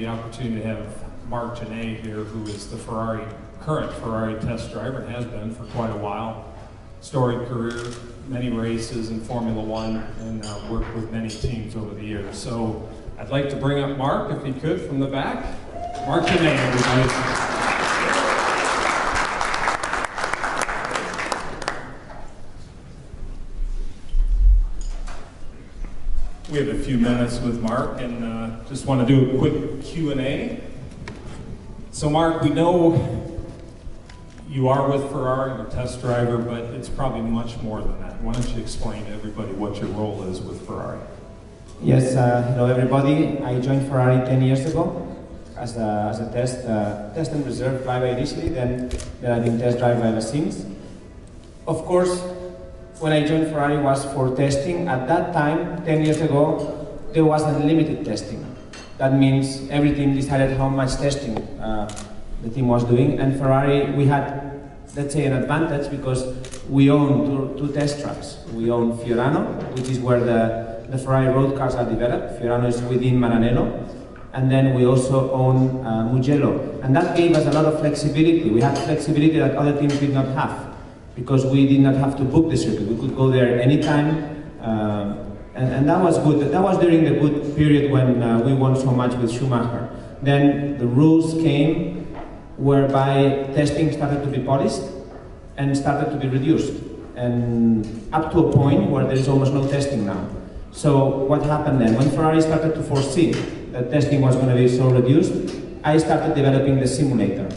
the opportunity to have Marc Gené here, who is the Ferrari, current Ferrari test driver, and has been for quite a while. Storied career, many races in Formula One, and uh, worked with many teams over the years. So I'd like to bring up Marc, if he could, from the back. Marc Gené, everybody. We have a few minutes with Marc and uh, just want to do a quick Q&A. So Marc, we know you are with Ferrari, you're a test driver, but it's probably much more than that. Why don't you explain to everybody what your role is with Ferrari? Yes, uh, hello everybody. I joined Ferrari 10 years ago as a, as a test, uh, test and reserve driver initially, then, then I've been test driver ever since. Of course, when I joined Ferrari was for testing. At that time, 10 years ago, there was unlimited testing. That means every team decided how much testing uh, the team was doing, and Ferrari, we had, let's say, an advantage because we own two, two test tracks. We own Fiorano, which is where the, the Ferrari road cars are developed. Fiorano is within Maranello. And then we also own uh, Mugello. And that gave us a lot of flexibility. We had flexibility that other teams did not have because we did not have to book the circuit. We could go there anytime. Uh, and, and, that was good. That was during the good period when uh, we won so much with Schumacher. Then the rules came whereby testing started to be polished and started to be reduced. And up to a point where there is almost no testing now. So what happened then? When Ferrari started to foresee that testing was going to be so reduced, I started developing the simulator.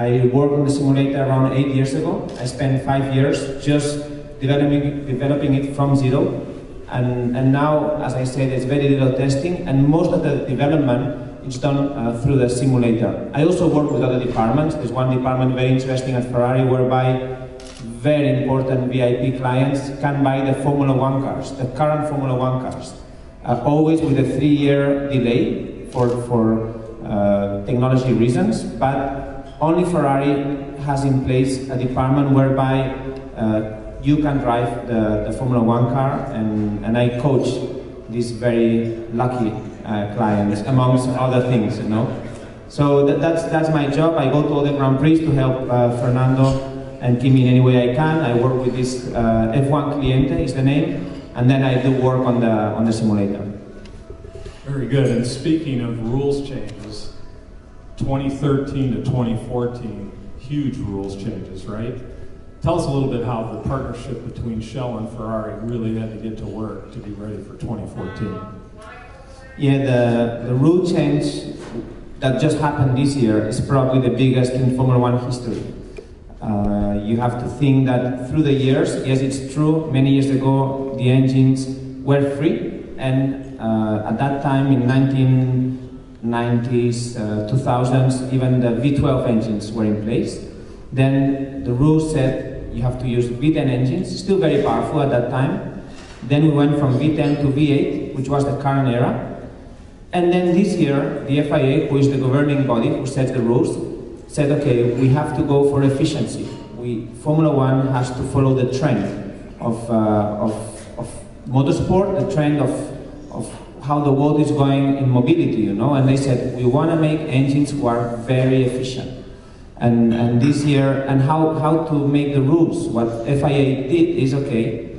I worked on the simulator around eight years ago. I spent five years just developing, developing it from zero. And, and now, as I said, there's very little testing, and most of the development is done uh, through the simulator. I also work with other departments. There's one department very interesting at Ferrari whereby very important VIP clients can buy the Formula One cars, the current Formula One cars, uh, always with a three-year delay for, for uh, technology reasons, but only Ferrari has in place a department whereby uh, you can drive the, the, Formula One car, and, and I coach these very lucky uh, clients, amongst other things, you know. So that, that's, that's my job. I go to all the Grand Prix to help uh, Fernando and Kimi in any way I can. I work with this uh, F1 Cliente is the name, and then I do work on the, on the simulator. Very good. And speaking of rules changes, 2013 to 2014, huge rules changes, right? Tell us a little bit how the partnership between Shell and Ferrari really had to get to work to be ready for 2014. Yeah, the, the rule change that just happened this year is probably the biggest in Formula One history. Uh, you have to think that through the years, yes, it's true, many years ago the engines were free, and uh, at that time in 1990s, uh, 2000s, even the V12 engines were in place. Then the rules said you have to use V10 engines, still very powerful at that time. Then we went from V10 to V8, which was the current era. And then this year, the FIA, who is the governing body who sets the rules, said, okay, we have to go for efficiency. We, Formula One has to follow the trend of, uh, of, of motorsport, the trend of, of how the world is going in mobility, you know, and they said, we want to make engines who are very efficient. And, and this year, and how, how to make the rules. What FIA did is, okay,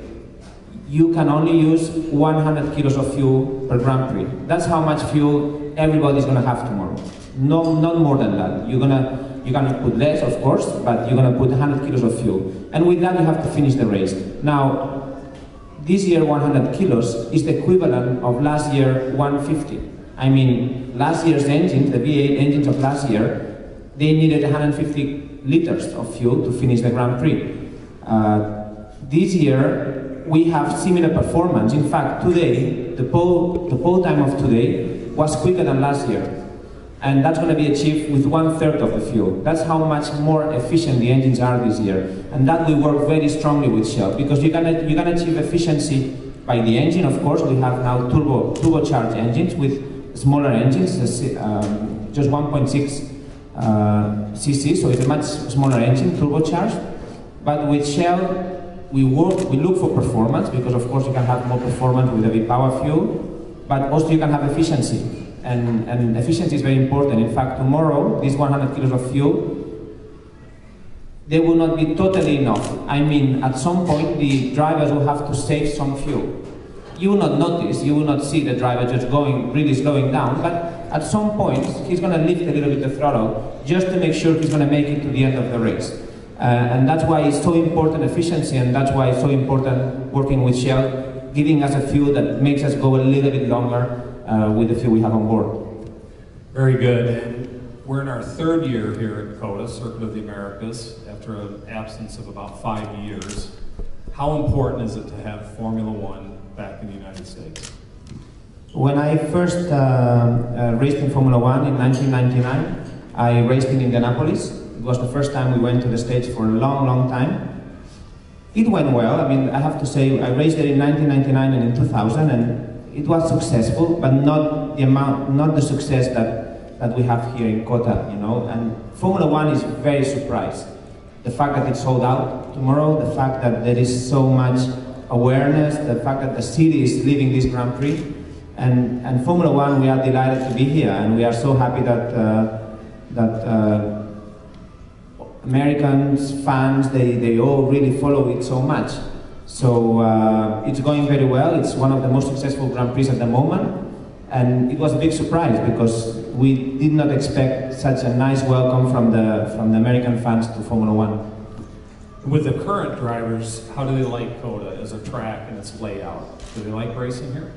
you can only use 100 kilos of fuel per Grand Prix. That's how much fuel everybody's going to have tomorrow. No, not more than that. You're gonna, you're gonna put less, of course, but you're gonna put 100 kilos of fuel. And with that, you have to finish the race. Now, this year 100 kilos is the equivalent of last year 150. I mean, last year's engines, the V8 engines of last year, they needed 150 liters of fuel to finish the Grand Prix. Uh, this year, we have similar performance. In fact, today, the pole, the pole time of today was quicker than last year and that's going to be achieved with one third of the fuel. That's how much more efficient the engines are this year, and that we work very strongly with Shell because you can you can achieve efficiency by the engine. Of course, we have now turbo turbocharged engines with smaller engines, um, just 1.6 uh, cc, so it's a much smaller engine, turbocharged. But with Shell, we work, we look for performance because of course you can have more performance with a V-Power fuel, but also you can have efficiency. And, and efficiency is very important. In fact, tomorrow, these 100 kilos of fuel, they will not be totally enough. I mean, at some point, the drivers will have to save some fuel. You will not notice, you will not see the driver just going, really slowing down, but at some point, he's going to lift a little bit the throttle just to make sure he's going to make it to the end of the race. Uh, and that's why it's so important efficiency, and that's why it's so important working with Shell, giving us a fuel that makes us go a little bit longer uh, with the fuel we have on board. Very good. We're in our third year here at COTA, Circuit of the Americas, after an absence of about five years. How important is it to have Formula One back in the United States? When I first uh, uh, raced in Formula One in 1999, I raced in Indianapolis. It was the first time we went to the States for a long, long time. It went well. I mean, I have to say, I raced there in 1999 and in 2000, and it was successful, but not the amount, not the success that, that we have here in COTA, you know. And Formula One is very surprised. The fact that it's sold out tomorrow, the fact that there is so much awareness, the fact that the city is leaving this Grand Prix, and, and Formula One, we are delighted to be here, and we are so happy that uh, that uh, Americans, fans, they, they all really follow it so much. So uh, it's going very well. It's one of the most successful Grand Prix at the moment. And it was a big surprise because we did not expect such a nice welcome from the, from the American fans to Formula One. With the current drivers, how do they like COTA as a track and its layout? Do they like racing here?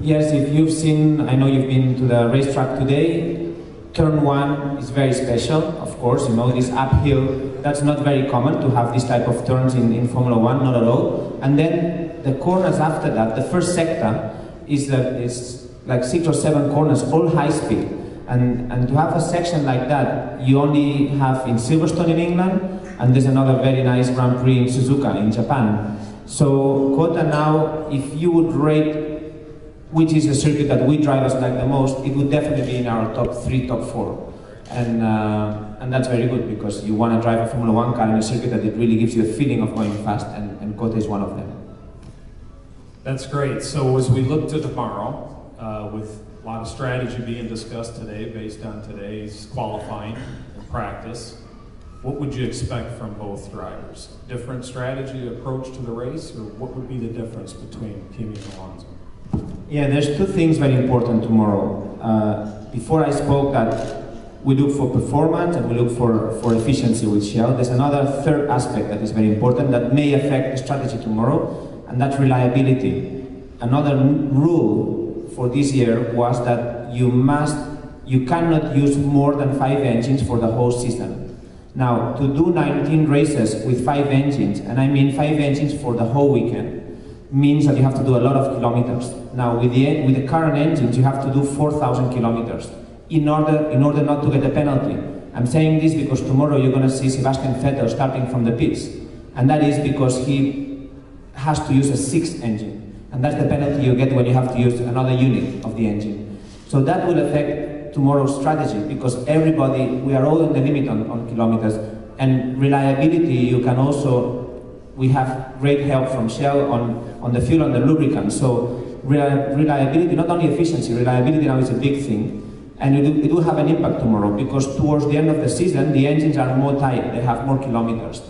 Yes, if you've seen, I know you've been to the racetrack today, turn one is very special, of course, you know, it is uphill. That's not very common to have this type of turns in, in Formula One, not at all. And then the corners after that, the first sector is, uh, is like six or seven corners, all high speed. And, and to have a section like that, you only have in Silverstone in England, and there's another very nice Grand Prix in Suzuka in Japan. So COTA now, if you would rate which is the circuit that we drivers like the most, it would definitely be in our top three, top four. And, uh, and that's very good because you want to drive a Formula One car in a circuit that it really gives you a feeling of going fast, and, and COTA is one of them. That's great. So as we look to tomorrow, uh, with a lot of strategy being discussed today based on today's qualifying and practice, what would you expect from both drivers? Different strategy approach to the race, or what would be the difference between Kimi and Alonso? Yeah, there's two things very important tomorrow. Uh, before I spoke that we look for performance and we look for, for efficiency with Shell. There's another third aspect that is very important that may affect the strategy tomorrow, and that's reliability. Another rule for this year was that you must, you cannot use more than five engines for the whole season. Now, to do 19 races with five engines, and I mean five engines for the whole weekend, means that you have to do a lot of kilometers. Now, with the, with the current engines, you have to do 4,000 kilometers in order, in order not to get a penalty. I'm saying this because tomorrow you're going to see Sebastian Vettel starting from the pits. And that is because he has to use a sixth engine. And that's the penalty you get when you have to use another unit of the engine. So that will affect tomorrow's strategy because everybody, we are all in the limit on, on kilometers. And reliability, you can also we have great help from Shell on, on the fuel and the lubricant. So reliability, not only efficiency, reliability now is a big thing. And it, it will have an impact tomorrow because towards the end of the season, the engines are more tight, they have more kilometers.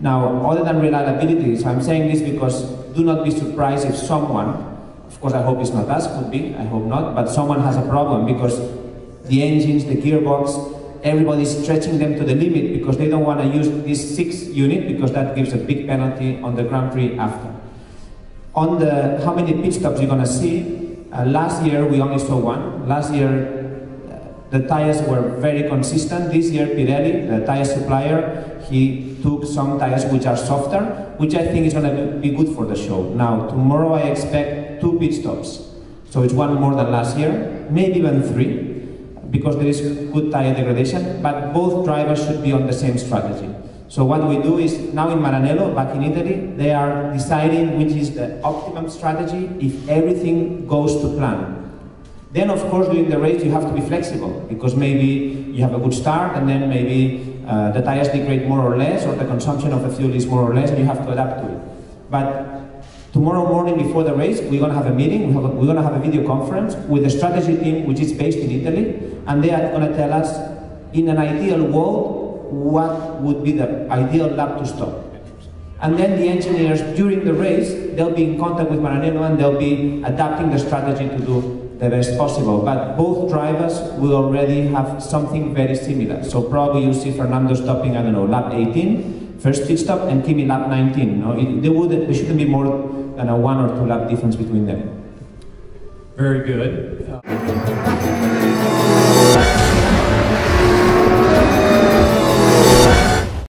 Now, other than reliability, so I'm saying this because do not be surprised if someone, of course I hope it's not us, could be, I hope not, but someone has a problem because the engines, the gearbox, everybody's stretching them to the limit because they don't want to use this six unit because that gives a big penalty on the Grand Prix after. On the how many pit stops you're going to see, uh, last year we only saw one. Last year the tires were very consistent. This year Pirelli, the tire supplier, he took some tires which are softer, which I think is going to be good for the show. Now, tomorrow I expect two pit stops. So it's one more than last year, maybe even three because there is good tire degradation, but both drivers should be on the same strategy. So what we do is, now in Maranello, back in Italy, they are deciding which is the optimum strategy if everything goes to plan. Then, of course, during the race, you have to be flexible, because maybe you have a good start, and then maybe uh, the tires degrade more or less, or the consumption of the fuel is more or less, and you have to adapt to it. But Tomorrow morning before the race, we're gonna have a meeting. We have a, we're gonna have a video conference with the strategy team, which is based in Italy, and they are gonna tell us, in an ideal world, what would be the ideal lap to stop. And then the engineers during the race, they'll be in contact with Maranello and they'll be adapting the strategy to do the best possible. But both drivers will already have something very similar. So probably you'll see Fernando stopping, I don't know, lap 18, first pit stop, and Kimi lap 19. No, it, there, wouldn't, there shouldn't be more than a one or two lap difference between them. Very good.